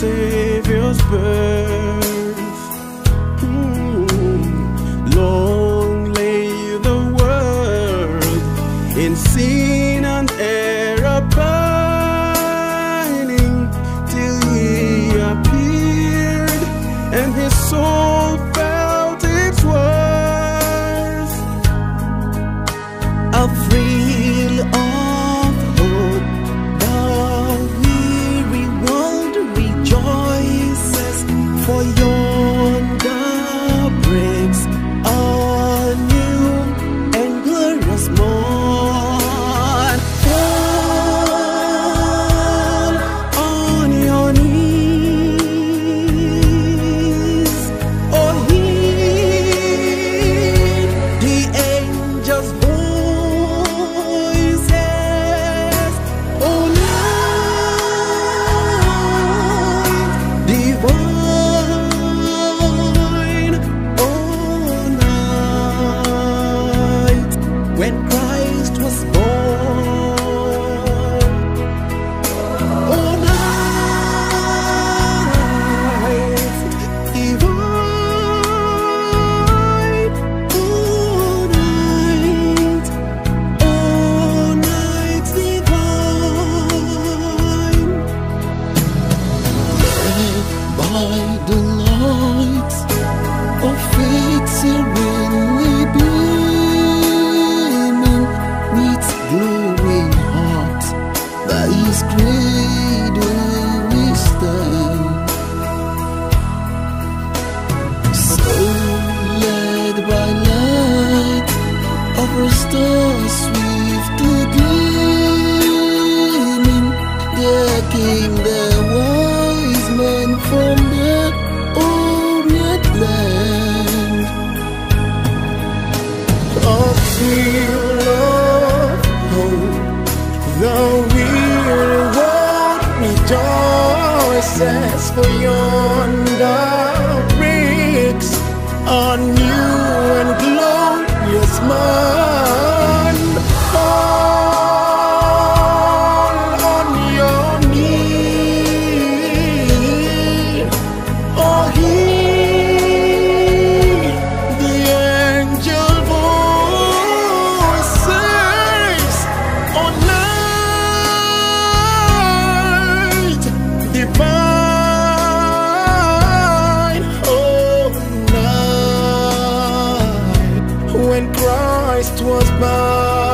Savior's birth. Mm. Long lay the world in sin and error pining till he appeared and his soul fell. the light of faith beaming with glowing by we stand. So led by light of stars. successful yonder bricks on you. Christ was born.